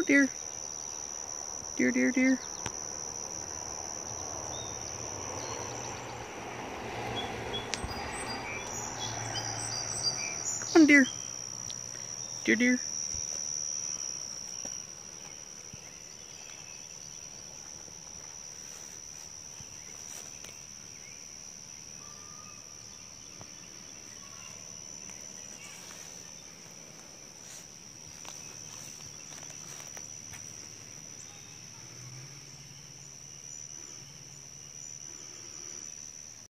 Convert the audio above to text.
Oh dear. Dear, dear, dear. Come on, dear. Dear, dear.